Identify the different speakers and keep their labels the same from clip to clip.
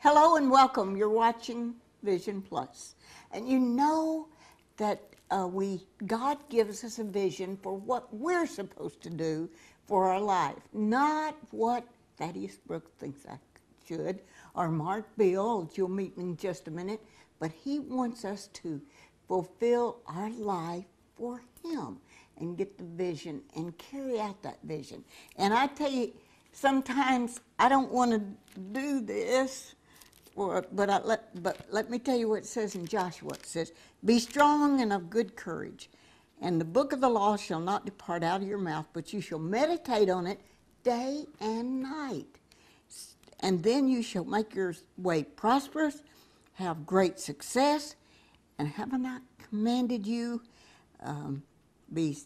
Speaker 1: Hello and welcome. You're watching Vision Plus. And you know that uh, we God gives us a vision for what we're supposed to do for our life, not what Thaddeus Brooks thinks I should, or Mark which you'll meet me in just a minute, but he wants us to fulfill our life for him and get the vision and carry out that vision. And I tell you, sometimes I don't want to do this, or, but, I let, but let me tell you what it says in Joshua. It says, Be strong and of good courage, and the book of the law shall not depart out of your mouth, but you shall meditate on it day and night. And then you shall make your way prosperous, have great success, and haven't commanded you um, be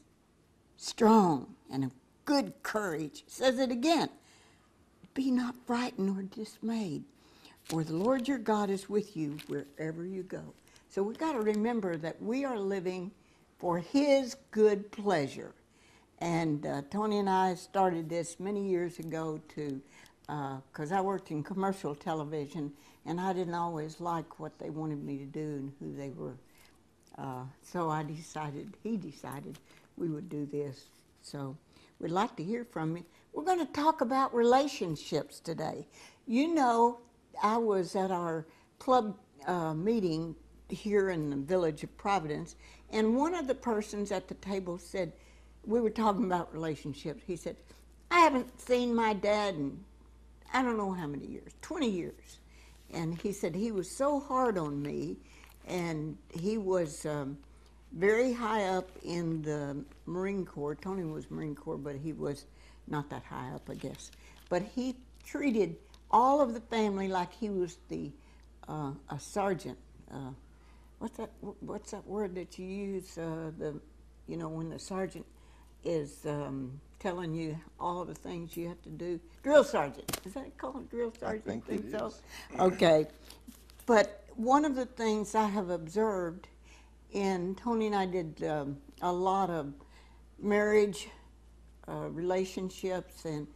Speaker 1: strong and of good courage? It says it again. Be not frightened or dismayed, for the Lord your God is with you wherever you go. So we've got to remember that we are living for His good pleasure. And uh, Tony and I started this many years ago to, because uh, I worked in commercial television and I didn't always like what they wanted me to do and who they were. Uh, so I decided, he decided we would do this. So we'd like to hear from you. We're going to talk about relationships today. You know, I was at our club uh, meeting here in the village of Providence, and one of the persons at the table said, we were talking about relationships. He said, I haven't seen my dad in I don't know how many years, 20 years. And he said he was so hard on me, and he was um, very high up in the Marine Corps. Tony was Marine Corps, but he was not that high up, I guess. But he treated all of the family like he was the uh, a sergeant. Uh, what's that? What's that word that you use? Uh, the you know when the sergeant is um, telling you all the things you have to do. Drill sergeant. Is that called drill sergeant?
Speaker 2: I think, think
Speaker 1: so.
Speaker 2: Is.
Speaker 1: Okay. But one of the things I have observed and Tony and I did um, a lot of marriage uh, relationships, and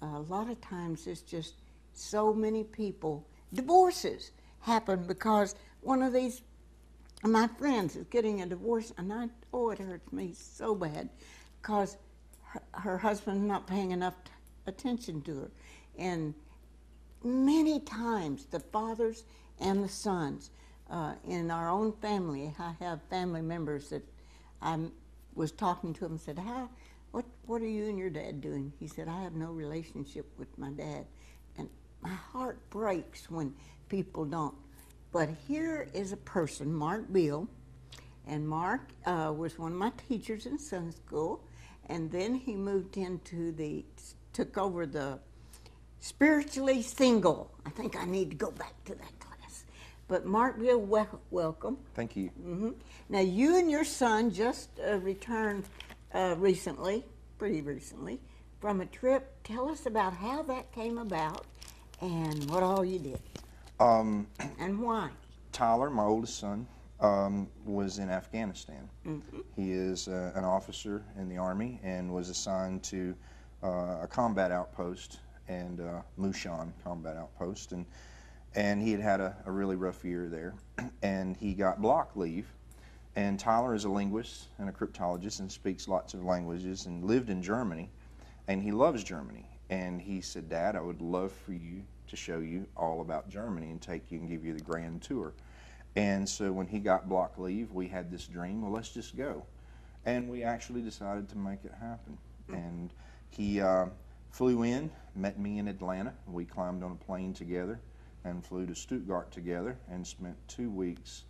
Speaker 1: a lot of times it's just so many people divorces happen because one of these my friends is getting a divorce, and I oh it hurts me so bad because her, her husband's not paying enough t- attention to her. And many times the fathers and the sons uh, in our own family, I have family members that I was talking to and said, How, what, what are you and your dad doing? He said, I have no relationship with my dad. My heart breaks when people don't. But here is a person, Mark Behel, and Mark uh, was one of my teachers in Sunday school and then he moved into the took over the spiritually single. I think I need to go back to that class. But Mark Behel, wel- welcome.
Speaker 2: Thank you.
Speaker 1: Mm-hmm. Now you and your son just uh, returned uh, recently, pretty recently, from a trip. Tell us about how that came about and what all you did.
Speaker 2: Um,
Speaker 1: and why?
Speaker 2: Tyler, my oldest son, um, was in Afghanistan.
Speaker 1: Mm-hmm.
Speaker 2: He is uh, an officer in the Army and was assigned to uh, a combat outpost and uh, Mushan combat outpost. And, and he had had a, a really rough year there. and he got block leave. And Tyler is a linguist and a cryptologist and speaks lots of languages and lived in Germany. And he loves Germany. And he said, Dad, I would love for you to show you all about Germany and take you and give you the grand tour. And so when he got block leave, we had this dream, well, let's just go. And we actually decided to make it happen. And he uh, flew in, met me in Atlanta. We climbed on a plane together and flew to Stuttgart together and spent two weeks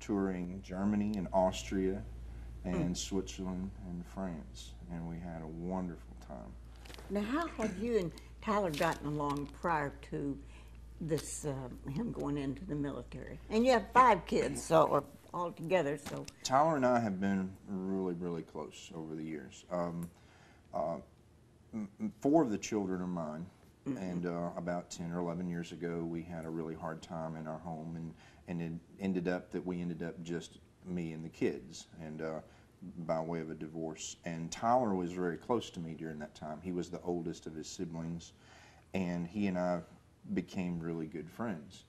Speaker 2: touring Germany and Austria and mm. Switzerland and France. And we had a wonderful time.
Speaker 1: Now, how have you and Tyler gotten along prior to this uh, him going into the military. And you have five kids, so all together. So
Speaker 2: Tyler and I have been really, really close over the years. Um, uh, four of the children are mine, mm-hmm. and uh, about ten or eleven years ago, we had a really hard time in our home, and and it ended up that we ended up just me and the kids, and. Uh, by way of a divorce, and Tyler was very close to me during that time. He was the oldest of his siblings, and he and I became really good friends.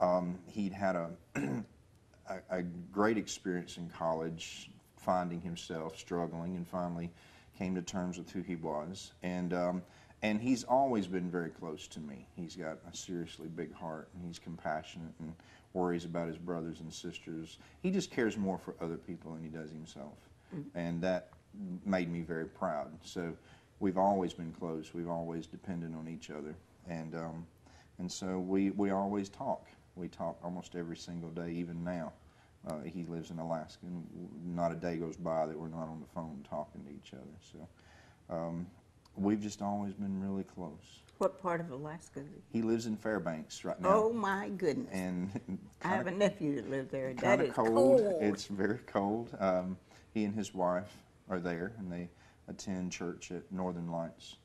Speaker 2: Um, he'd had a, a, a great experience in college, finding himself struggling, and finally came to terms with who he was. And um, and he's always been very close to me. He's got a seriously big heart, and he's compassionate and worries about his brothers and sisters. He just cares more for other people than he does himself, and that made me very proud. So we've always been close. We've always depended on each other, and um, and so we we always talk. We talk almost every single day, even now. Uh, he lives in Alaska, and not a day goes by that we're not on the phone talking to each other. So um, we've just always been really close.
Speaker 1: What part of Alaska? is he?
Speaker 2: He lives in Fairbanks right now,
Speaker 1: Oh my goodness!
Speaker 2: and
Speaker 1: I have a nephew that lives there. That
Speaker 2: kind of cold. It's very cold. Um, he and his wife are there, and they attend church at Northern Lights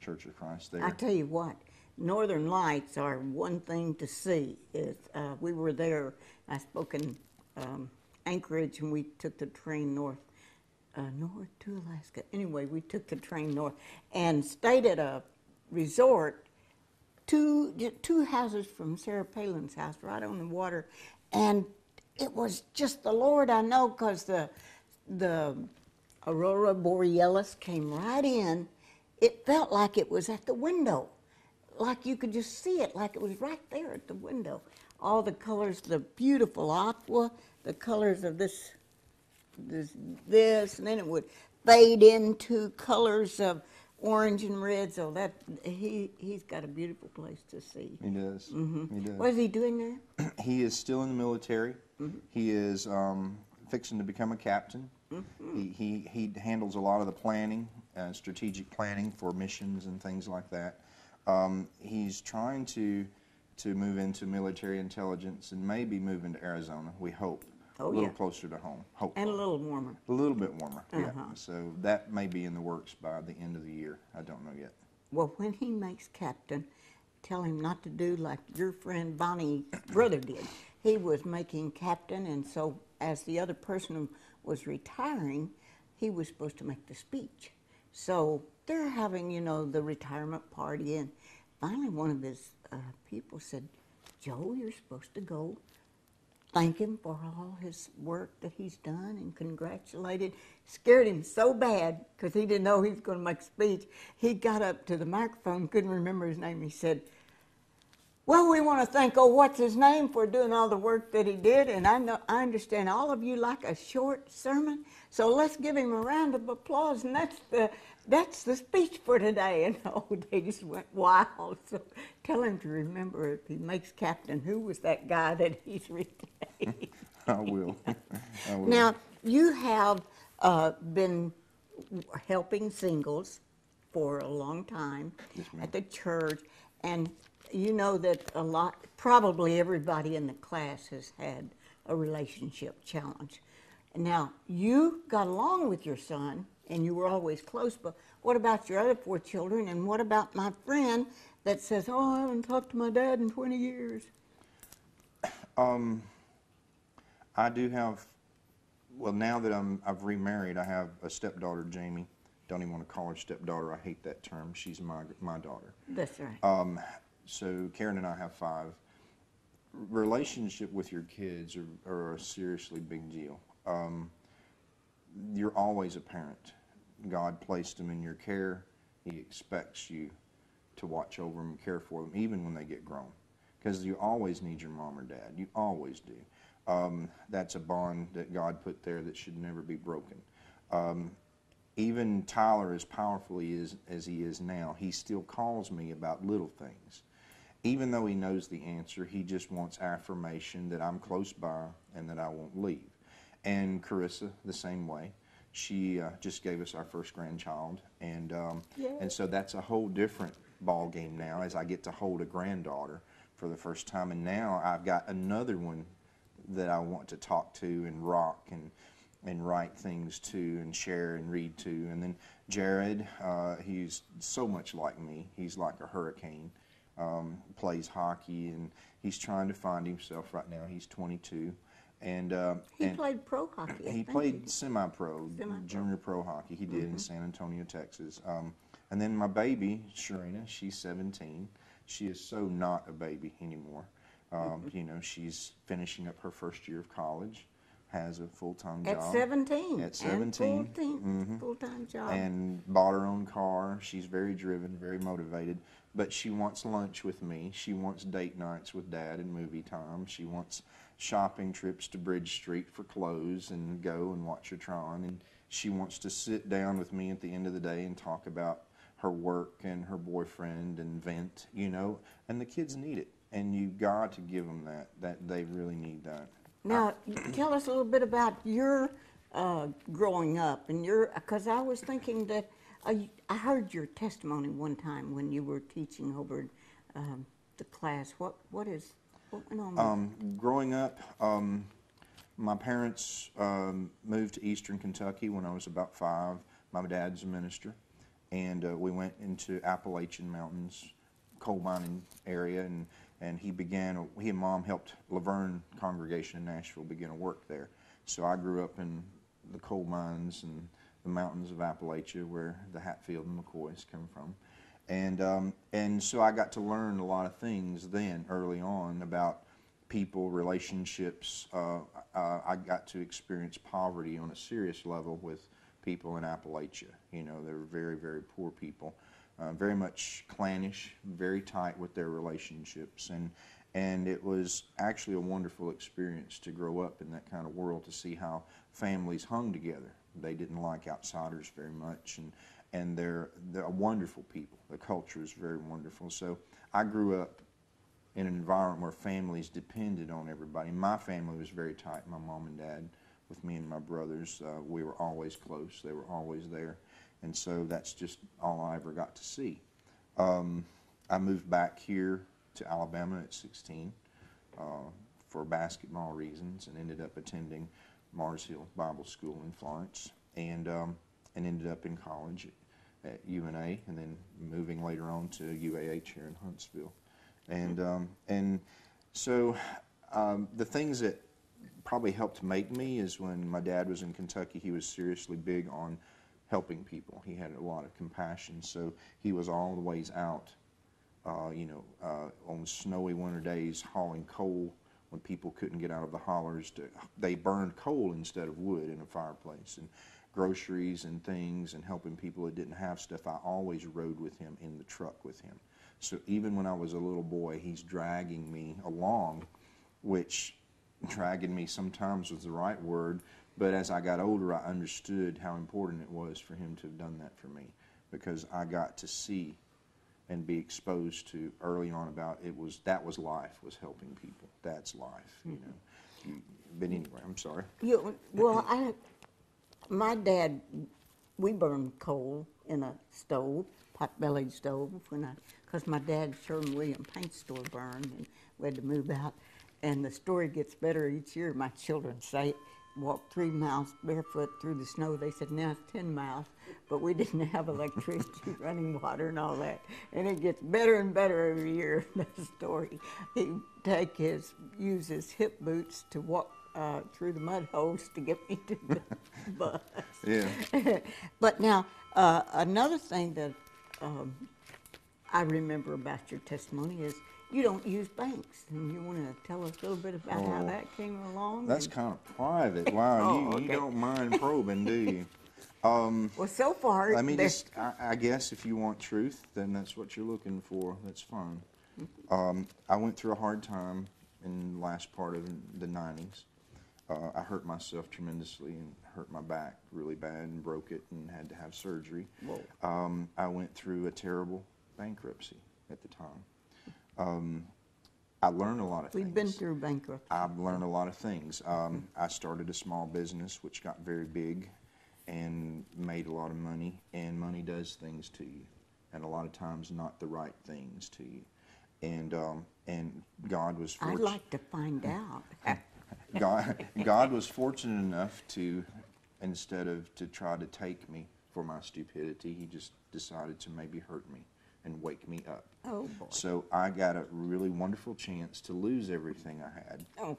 Speaker 2: Church of Christ there.
Speaker 1: I tell you what, Northern Lights are one thing to see. Is uh, we were there. I spoke in um, Anchorage, and we took the train north, uh, north to Alaska. Anyway, we took the train north and stayed at a resort two two houses from Sarah Palin's house, right on the water, and it was just the Lord I know, because the the aurora borealis came right in. It felt like it was at the window, like you could just see it, like it was right there at the window. All the colors, the beautiful aqua, the colors of this this, this, and then it would fade into colors of orange and red. So that he he's got a beautiful place to see.
Speaker 2: he does. He does.
Speaker 1: What is he doing there?
Speaker 2: he is still in the military. He is um, fixing to become a captain. He, he, he handles a lot of the planning, uh, strategic planning for missions and things like that. Um, he's trying to to move into military intelligence and maybe move into Arizona. We hope
Speaker 1: Oh,
Speaker 2: a little
Speaker 1: yeah.
Speaker 2: closer to home. Hopefully.
Speaker 1: And a little warmer.
Speaker 2: A little bit warmer. Yeah.
Speaker 1: Uh-huh.
Speaker 2: So that may be in the works by the end of the year. I don't know yet.
Speaker 1: Well, when he makes captain, tell him not to do like your friend Bonnie's brother did. He was making captain, and so as the other person was retiring, he was supposed to make the speech. So they're having, you know, the retirement party, and finally one of his uh, people said, Joe, you're supposed to go thank him for all his work that he's done and congratulated. Scared him so bad because he didn't know he was going to make a speech. He got up to the microphone, couldn't remember his name. He said, well, we want to thank oh, what's his name for doing all the work that he did, and I know I understand all of you like a short sermon, so let's give him a round of applause. And that's the that's the speech for today. And oh, they just went wild. So tell him to remember if he makes captain, who was that guy that he's retained.
Speaker 2: I will. I will.
Speaker 1: Now, you have uh, been helping singles for a long time
Speaker 2: Yes,
Speaker 1: at the church, and you know that a lot, probably everybody in the class has had a relationship challenge. Now, you got along with your son, and you were always close, but what about your other four children, and what about my friend that says, Oh, I haven't talked to my dad in 20 years?
Speaker 2: I do have, well, now that I'm, I've remarried, I have a stepdaughter, Jamie. Don't even want to call her stepdaughter. I hate that term. She's my, my daughter.
Speaker 1: That's right.
Speaker 2: Um, so Karen and I have five. Relationship with your kids are, are a seriously big deal. Um, you're always a parent. God placed them in your care. He expects you to watch over them care for them, even when they get grown. Because you always need your mom or dad. You always do. Um, that's a bond that God put there that should never be broken. Um, even Tyler, as powerful is, as he is now, he still calls me about little things. Even though he knows the answer, he just wants affirmation that I'm close by and that I won't leave. And Carissa, the same way. She uh, just gave us our first grandchild, and um, and so that's a whole different ball game now. As I get to hold a granddaughter for the first time, and now I've got another one that I want to talk to and rock and and write things to and share and read to. And then Jared, uh, he's so much like me. He's like a hurricane. Um, plays hockey and he's trying to find himself right now. He's 22, and uh,
Speaker 1: he
Speaker 2: and
Speaker 1: played pro hockey.
Speaker 2: He played semi-pro,
Speaker 1: Semi-pro.
Speaker 2: junior pro hockey. He did in San Antonio, Texas. Um, and then my baby, Sharina, she's 17. she is so not a baby anymore. Um, you know, she's finishing up her first year of college, has a full time job.
Speaker 1: At 17.
Speaker 2: At 17.
Speaker 1: And mm-hmm. full-time job.
Speaker 2: and bought her own car. She's very driven, very motivated. But she wants lunch with me. She wants date nights with dad and movie time. She wants shopping trips to Bridge Street for clothes and go and watch her Tron. And she wants to sit down with me at the end of the day and talk about her work and her boyfriend and vent, you know. And the kids need it. And you've got to give them that. That they really need that.
Speaker 1: Now, tell us a little bit about your uh, growing up and your, because I was thinking that uh, I heard your testimony one time when you were teaching over um, the class. What what is what went on?
Speaker 2: Um, growing up, um, my parents um, moved to Eastern Kentucky when I was about five. My dad's a minister, and uh, we went into Appalachian Mountains, coal mining area, and and he began. He and mom helped La Vergne congregation in Nashville begin a work there. So I grew up in the coal mines and the mountains of Appalachia, where the Hatfield and McCoys come from and um, and so I got to learn a lot of things then early on about people, relationships. Uh, uh, I got to experience poverty on a serious level with people in Appalachia. You know, they were very very poor people, uh, very much clannish, very tight with their relationships, and and it was actually a wonderful experience to grow up in that kind of world to see how families hung together. They didn't like outsiders very much, and and they're they're wonderful people. The culture is very wonderful. So I grew up in an environment where families depended on everybody. My family was very tight. My mom and dad, with me and my brothers, uh, we were always close. They were always there, and so that's just all I ever got to see. Um, I moved back here to Alabama at 16 uh, for basketball reasons, and ended up attending Mars Hill Bible School in Florence, and um, and ended up in college at UNA, and then moving later on to UAH here in Huntsville, and um, and so um, the things that probably helped make me is when my dad was in Kentucky, he was seriously big on helping people. He had a lot of compassion, so he was all the ways out, uh, you know, uh, on snowy winter days hauling coal when people couldn't get out of the hollers. To, they burned coal instead of wood in a fireplace, and groceries and things and helping people that didn't have stuff, I always rode with him in the truck with him. So even when I was a little boy, he's dragging me along, which dragging me sometimes was the right word, but as I got older, I understood how important it was for him to have done that for me because I got to see and be exposed to early on about it was that was life was helping people that's life you know you, but anyway i'm sorry
Speaker 1: You, well, I, my dad, we burned coal in a stove, pot-bellied stove, when I, because my dad's Sherwin-Williams paint store burned, and we had to move out. And the story gets better each year. My children say, walk three miles barefoot through the snow. They said, now it's 10 miles. But we didn't have electricity, running water, and all that. And it gets better and better every year, the story. He'd take his, use his hip boots to walk uh, through the mud holes to get me to the bus.
Speaker 2: yeah
Speaker 1: But now, uh, another thing that um, I remember about your testimony is you don't use banks. And you want to tell us a little bit about how
Speaker 2: Oh,
Speaker 1: that came along?
Speaker 2: That's
Speaker 1: and-
Speaker 2: kind of private. Wow,
Speaker 1: Oh,
Speaker 2: you, you don't mind probing, do you? Um,
Speaker 1: well, so far,
Speaker 2: let me just, I, I guess if you want truth, then that's what you're looking for. That's fine. Um, I went through a hard time in the last part of the 90s. Uh, I hurt myself tremendously and hurt my back really bad and broke it and had to have surgery.
Speaker 1: Whoa.
Speaker 2: Um, I went through a terrible bankruptcy at the time. Um, I learned a lot of things.
Speaker 1: we've been through bankruptcy.
Speaker 2: I've learned a lot of things. Um, I started a small business which got very big and made a lot of money, and money does things to you, and a lot of times not the right things to you. And um, and God was
Speaker 1: I'd
Speaker 2: fortunate.
Speaker 1: like to find out.
Speaker 2: God, God was fortunate enough to, instead of to try to take me for my stupidity, He just decided to maybe hurt me and wake me up.
Speaker 1: oh, boy.
Speaker 2: So I got a really wonderful chance to lose everything I had
Speaker 1: Oh,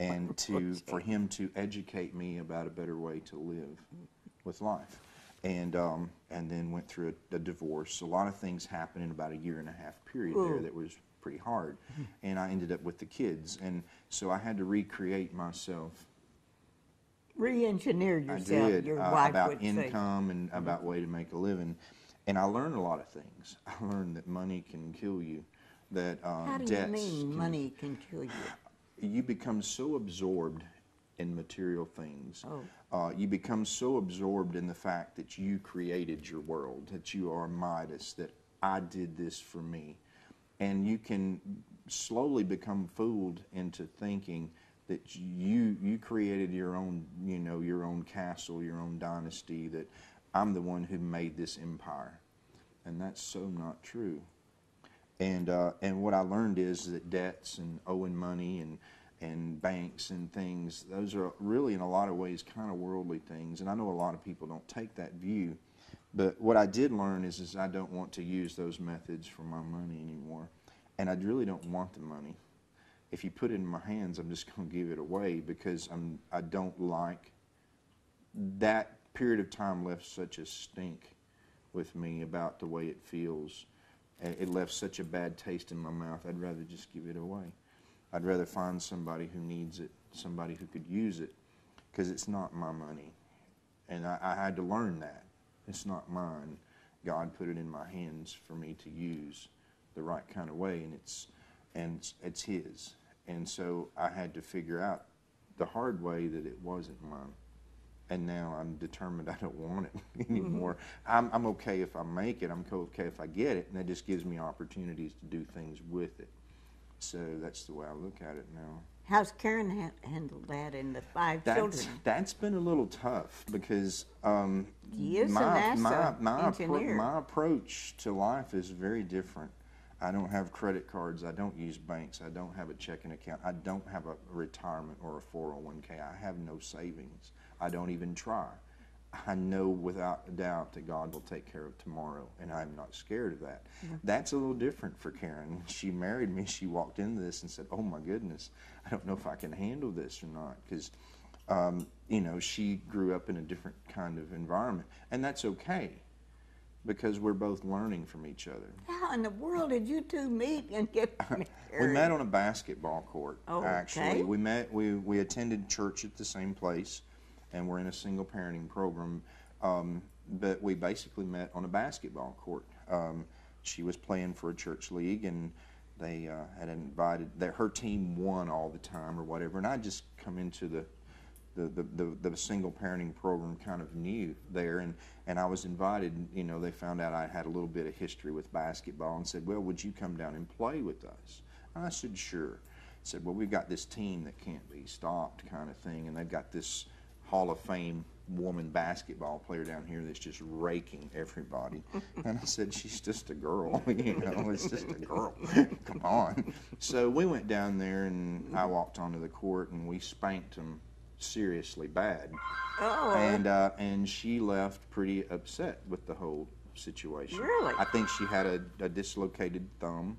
Speaker 2: and to for him to educate me about a better way to live with life. and um, and then went through a, a divorce. A lot of things happened in about a year and a half period there that was pretty hard, and I ended up with the kids, and so I had to recreate myself.
Speaker 1: Re-engineer
Speaker 2: I did
Speaker 1: your
Speaker 2: uh, about
Speaker 1: would say.
Speaker 2: income and about way to make a living, and I learned a lot of things. I learned that money can kill you, that uh,
Speaker 1: How do you mean
Speaker 2: can-
Speaker 1: money can kill you?
Speaker 2: you become so absorbed in material things.
Speaker 1: Oh.
Speaker 2: Uh, you become so absorbed in the fact that you created your world, that you are Midas, that I did this for me. And you can slowly become fooled into thinking that you you created your own, you know, your own castle, your own dynasty, that I'm the one who made this empire. And that's so not true. And uh, and what I learned is that debts and owing money and and banks and things, those are really in a lot of ways kind of worldly things. And I know a lot of people don't take that view. But what I did learn is, is I don't want to use those methods for my money anymore. And I really don't want the money. If you put it in my hands, I'm just going to give it away because I'm, I don't like that period of time left such a stink with me about the way it feels. It left such a bad taste in my mouth. I'd rather just give it away. I'd rather find somebody who needs it, somebody who could use it, because it's not my money. And I, I had to learn that. It's not mine. God put it in my hands for me to use the right kind of way, and it's and it's, it's His. And so I had to figure out the hard way that it wasn't mine. And now I'm determined I don't want it anymore. I'm, I'm okay if I make it. I'm okay if I get it, and that just gives me opportunities to do things with it. So that's the way I look at it now.
Speaker 1: How's Karen ha- handled that in the five
Speaker 2: That's
Speaker 1: children?
Speaker 2: that's been a little tough because um,
Speaker 1: He is a
Speaker 2: my my my, appro- my approach to life is very different. I don't have credit cards. I don't use banks. I don't have a checking account. I don't have a retirement or a 401k. I have no savings. I don't even try. I know without a doubt that God will take care of tomorrow, and I'm not scared of that. That's a little different for Karen. She married me. She walked into this and said, "Oh my goodness, I don't know if I can handle this or not," because um, you know she grew up in a different kind of environment, and that's okay because we're both learning from each other.
Speaker 1: How in the world did you two meet and get married?
Speaker 2: We met on a basketball court.
Speaker 1: Oh,
Speaker 2: actually,
Speaker 1: okay.
Speaker 2: we met. We we attended church at the same place, and we're in a single parenting program. Um, but we basically met on a basketball court. Um, she was playing for a church league, and they uh, had invited. That her team won all the time, or whatever. And I just come into the the, the, the, the single parenting program kind of new there and, and I was invited, you know, they found out I had a little bit of history with basketball and said, well, would you come down and play with us? And I said, sure. I Said, well, we've got this team that can't be stopped kind of thing, and they've got this Hall of Fame woman basketball player down here that's just raking everybody. and I said, she's just a girl, you know, it's just a girl. Come on. So we went down there, and I walked onto the court, and we spanked them seriously bad.
Speaker 1: Oh,
Speaker 2: And uh, and she left pretty upset with the whole situation.
Speaker 1: Really?
Speaker 2: I think she had a, a dislocated thumb.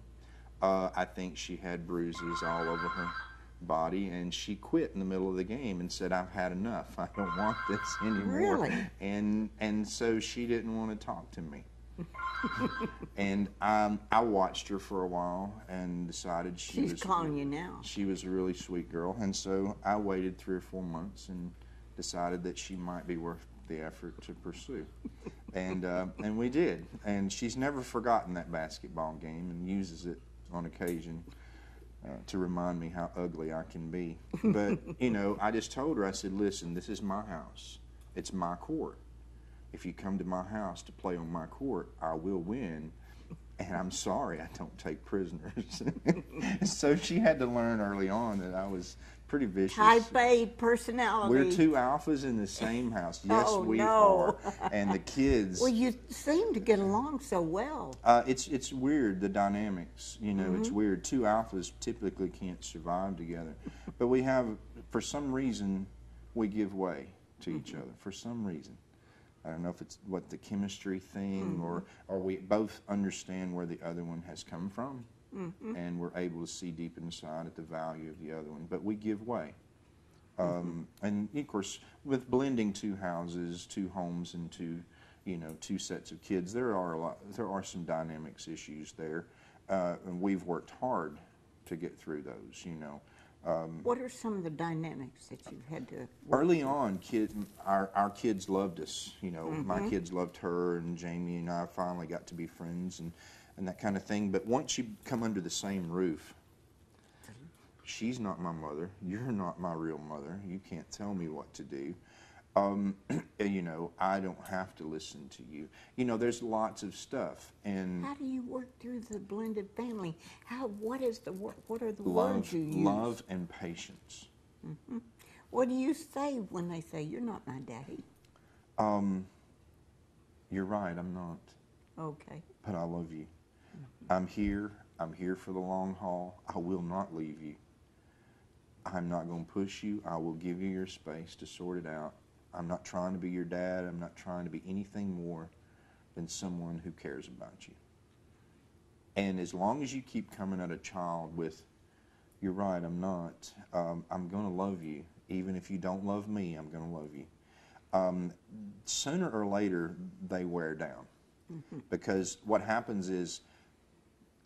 Speaker 2: Uh, I think she had bruises all over her body, and she quit in the middle of the game and said, "I've had enough. I don't want this anymore."
Speaker 1: Really?
Speaker 2: And and so she didn't want to talk to me. and um, I watched her for a while and decided she
Speaker 1: she's
Speaker 2: was
Speaker 1: calling you now.
Speaker 2: she was a really sweet girl, and so I waited three or four months and decided that she might be worth the effort to pursue, and uh, and we did. And she's never forgotten that basketball game and uses it on occasion uh, to remind me how ugly I can be. But you know, I just told her, I said, "Listen, this is my house. It's my court. If you come to my house to play on my court, I will win." And I'm sorry, I don't take prisoners. so she had to learn early on that I was pretty vicious.
Speaker 1: Type A personality.
Speaker 2: We're two alphas in the same house. Yes,
Speaker 1: Oh,
Speaker 2: we
Speaker 1: no.
Speaker 2: are. And the kids.
Speaker 1: Well, you seem to get along so well.
Speaker 2: Uh, it's it's weird the dynamics. You know,
Speaker 1: Mm-hmm.
Speaker 2: it's weird. Two alphas typically can't survive together, but we have, for some reason, we give way to each
Speaker 1: Mm-hmm.
Speaker 2: other. For some reason, I don't know if it's what the chemistry thing,
Speaker 1: Mm-hmm.
Speaker 2: or or we both understand where the other one has come from,
Speaker 1: Mm-hmm.
Speaker 2: and we're able to see deep inside at the value of the other one. But we give way.
Speaker 1: Mm-hmm.
Speaker 2: Um, and of course, with blending two houses, two homes into, you know, two sets of kids. There are a lot, there are some dynamics issues there, uh, and we've worked hard to get through those. You know,
Speaker 1: What are some of the dynamics that you've had to?
Speaker 2: early on, kid, our our kids loved us. You know, my kids loved her, and Jamie and I finally got to be friends and and that kind of thing. But once you come under the same roof, she's not my mother. You're not my real mother. You can't tell me what to do. Um, and, you know, I don't have to listen to you. You know, there's lots of stuff, and
Speaker 1: How do you work through the blended family? How? What is the What are the
Speaker 2: love,
Speaker 1: words you use?
Speaker 2: love, and patience.
Speaker 1: What do you say when they say you're not my daddy?
Speaker 2: Um, you're right. I'm not.
Speaker 1: Okay.
Speaker 2: but I love you. I'm here. I'm here for the long haul. I will not leave you. I'm not going to push you. I will give you your space to sort it out. I'm not trying to be your dad. I'm not trying to be anything more than someone who cares about you. And as long as you keep coming at a child with, you're right, I'm not, um, I'm going to love you. Even if you don't love me, I'm going to love you. Um, sooner or later, they wear down because what happens is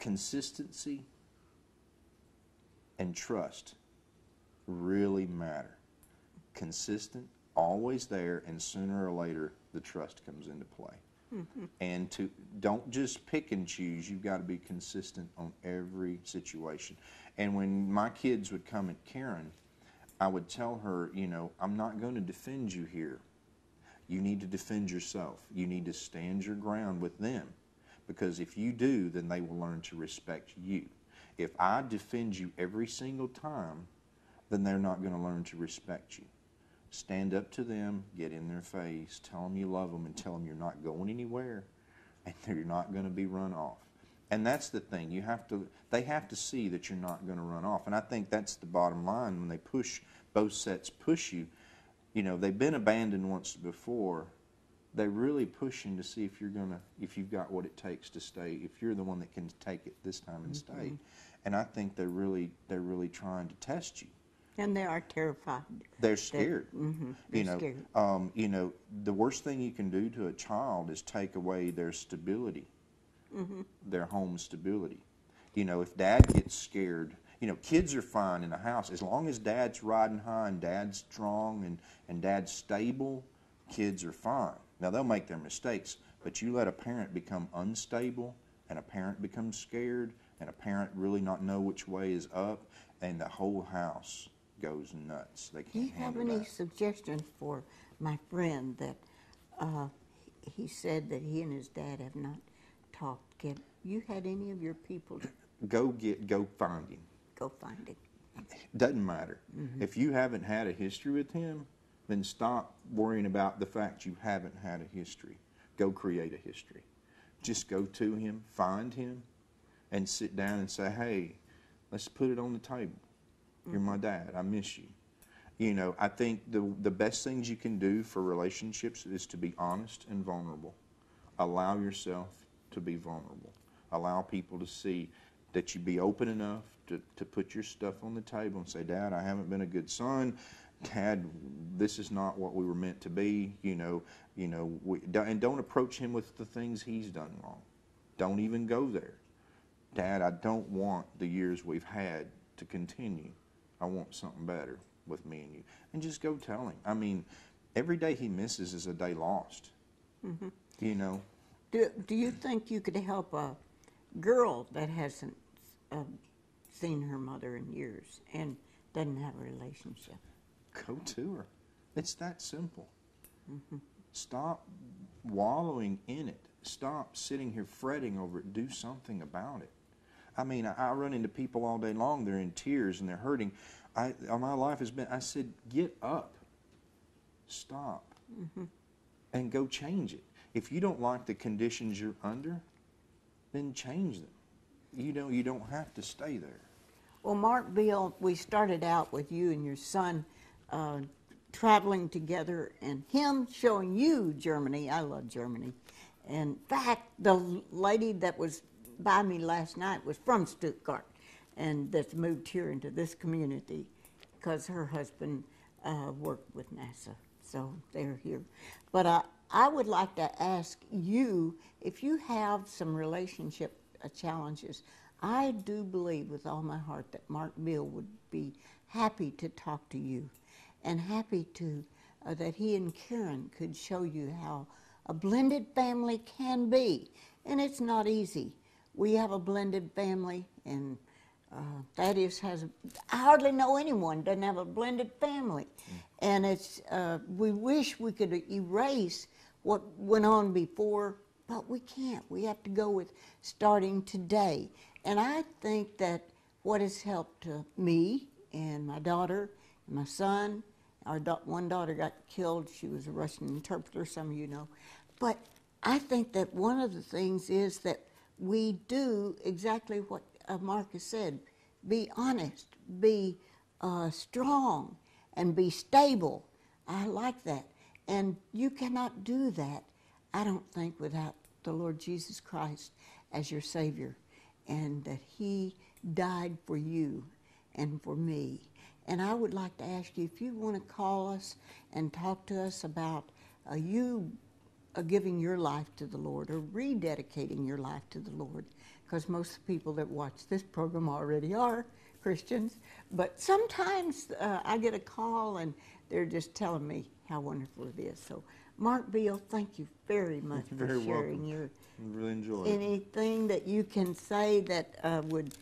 Speaker 2: consistency and trust really matter. Consistent, always there, and sooner or later the trust comes into play. Mm-hmm. And to don't just pick and choose. You've got to be consistent on every situation. And when my kids would come at Karen, I would tell her, you know, I'm not going to defend you here. You need to defend yourself. You need to stand your ground with them. Because if you do, then they will learn to respect you. If I defend you every single time, then they're not going to learn to respect you. Stand up to them, get in their face, tell them you love them, and tell them you're not going anywhere and you're not going to be run off. And that's the thing. You have to they have to see that you're not going to run off. And I think that's the bottom line when they push both sets push you. You know, they've been abandoned once before. They're really pushing to see if you're going to if you've got what it takes to stay, if you're the one that can take it this time and stay. And I think they're really they're really trying to test you
Speaker 1: And they are terrified.
Speaker 2: they're scared.
Speaker 1: mhm,
Speaker 2: you
Speaker 1: they're
Speaker 2: know,
Speaker 1: scared.
Speaker 2: Um, you know, the worst thing you can do to a child is take away their stability,
Speaker 1: Mm-hmm.
Speaker 2: their home stability. You know, if dad gets scared, you know, kids are fine in the house as long as dad's riding high and dad's strong and and dad's stable. Kids are fine. Now they'll make their mistakes, but you let a parent become unstable and a parent becomes scared and a parent really not know which way is up, and the whole house goes nuts. They
Speaker 1: Do
Speaker 2: can't
Speaker 1: you have any
Speaker 2: that.
Speaker 1: suggestions for my friend that uh, he said that he and his dad have not talked? Get you had any of your people
Speaker 2: Go get, go find him.
Speaker 1: go find him?
Speaker 2: Doesn't matter. If you haven't had a history with him, then stop worrying about the fact you haven't had a history. Go create a history. Just go to him, find him, and sit down and say, hey, let's put it on the table. You're my mm-hmm. dad. I miss you. You know, I think the, the best things you can do for relationships is to be honest and vulnerable. Allow yourself to be vulnerable. Allow people to see that you be open enough to, to put your stuff on the table and say, Dad, I haven't been a good son. Dad, this is not what we were meant to be. You know, you know, we, and don't approach him with the things he's done wrong. Don't even go there. Dad, I don't want the years we've had to continue. I want something better with me and you. And just go tell him. I mean, every day he misses is a day lost. You know,
Speaker 1: Do, do you think you could help a girl that hasn't uh, seen her mother in years and doesn't have a relationship?
Speaker 2: Go to her. It's that simple. Stop wallowing in it. Stop sitting here fretting over it. Do something about it. I mean, I, I run into people all day long. They're in tears and they're hurting. I, uh, my life has been. I said, get up, stop, and go change it. If you don't like the conditions you're under, then change them. You know, you don't have to stay there.
Speaker 1: Well, Mark Behel, we started out with you and your son uh, traveling together and him showing you Germany. I love Germany. In fact, the lady that was by me last night was from Stuttgart and that's moved here into this community because her husband uh, worked with NASA. So they're here. But I, I would like to ask you if you have some relationship uh, challenges. I do believe with all my heart that Mark Behel would be happy to talk to you and happy to uh, that he and Karen could show you how a blended family can be. And it's not easy. We have a blended family, and uh, Thaddeus has, I hardly know anyone doesn't have a blended family. And it's, uh, we wish we could erase what went on before, but we can't. We have to go with starting today. And I think that what has helped uh, me and my daughter and my son, our da- one daughter got killed. She was a Russian interpreter, some of you know. But I think that one of the things is that we do exactly what uh, Mark has said be honest, be uh, strong, and be stable. I like that. And you cannot do that, I don't think, without the Lord Jesus Christ as your Savior and that He died for you and for me. And I would like to ask you if you want to call us and talk to us about uh, you uh, giving your life to the Lord or rededicating your life to the Lord, because most people that watch this program already are Christians. But sometimes uh, I get a call and they're just telling me how wonderful it is. So, Mark Behel, thank you very much
Speaker 2: You're
Speaker 1: for
Speaker 2: very
Speaker 1: sharing
Speaker 2: welcome.
Speaker 1: your
Speaker 2: really enjoyed it.
Speaker 1: anything that you can say that uh, would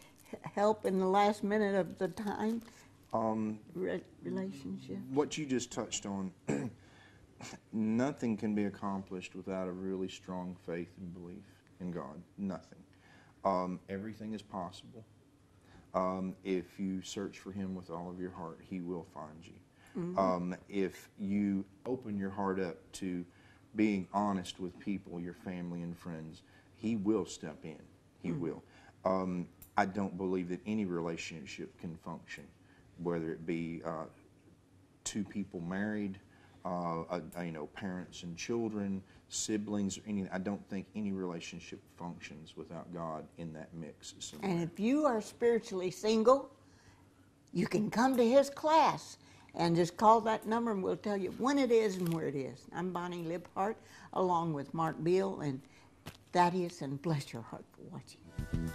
Speaker 1: help in the last minute of the time
Speaker 2: Um,
Speaker 1: re- relationship.
Speaker 2: what you just touched on, nothing can be accomplished without a really strong faith and belief in God. Nothing. Um, everything is possible. Um, if you search for Him with all of your heart, He will find you. Um, if you open your heart up to being honest with people, your family and friends, He will step in. He will. Um, I don't believe that any relationship can function, whether it be uh, two people married, uh, uh, you know, parents and children, siblings, any. I don't think any relationship functions without God in that mix. somewhere.
Speaker 1: And if you are spiritually single, you can come to his class and just call that number and we'll tell you when it is and where it is. I'm Bonnie Libhart along with Mark Behel and Thaddeus, and bless your heart for watching.